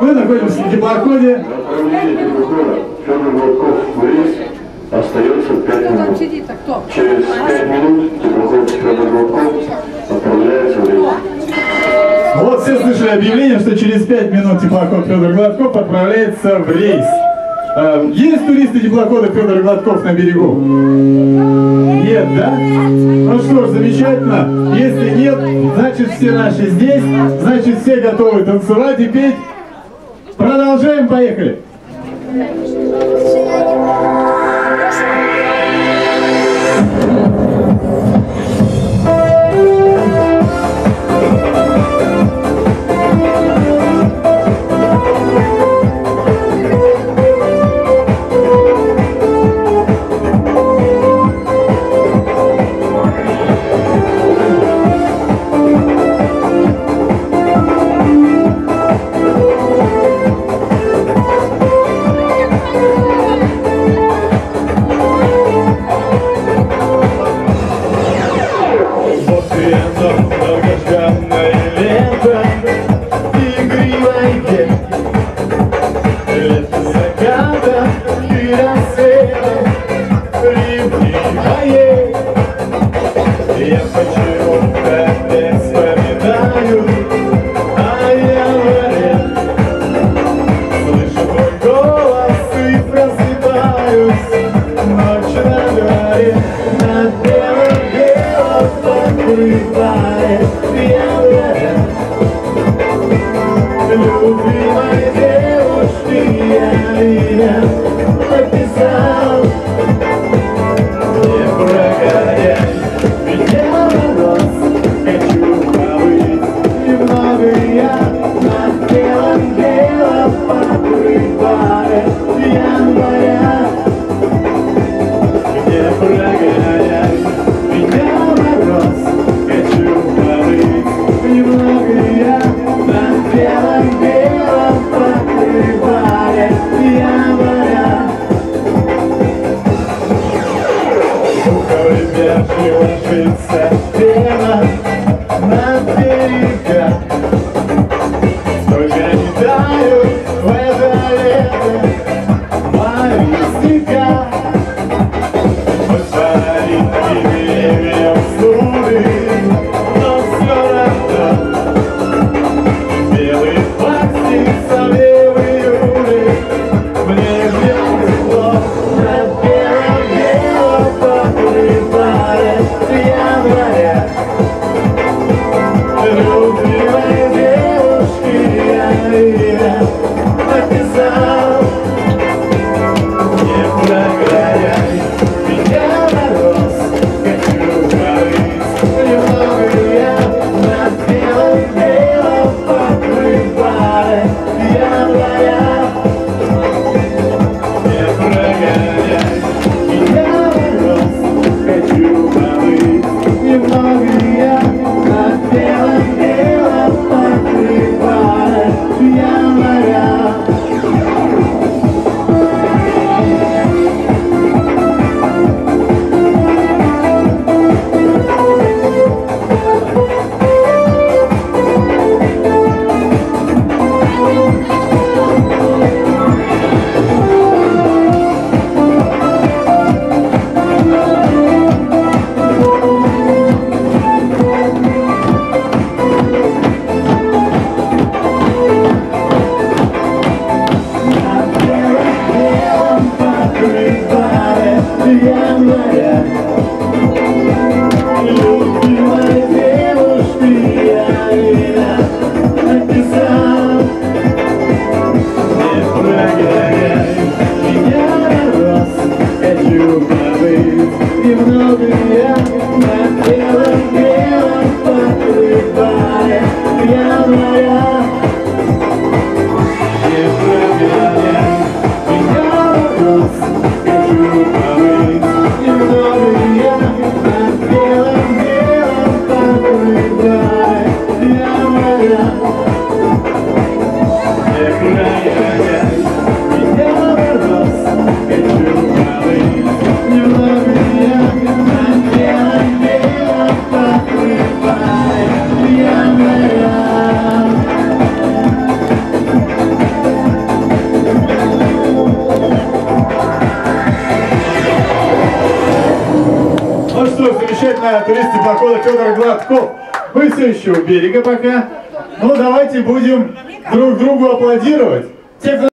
Мы находимся на теплоходе. Направление Гугура, Федор Остается 5 минут. Через 5 минут теплоход Федор Волков отправляется. Вот все слышали объявление, что через 5 минут теплоход Федор Гладков отправляется в рейс. Эм, есть туристы теплохода Федор Гладков на берегу? Нет, да? Ну что ж, замечательно. Если нет, значит все наши здесь, значит все готовы танцевать и петь. Продолжаем, поехали. sacrifice the other. Ложится пена на дверь. Yeah, yeah, yeah. Наш замечательный турист теплохода Федор Гладков. Мы все еще у берега пока. Ну, давайте будем друг другу аплодировать.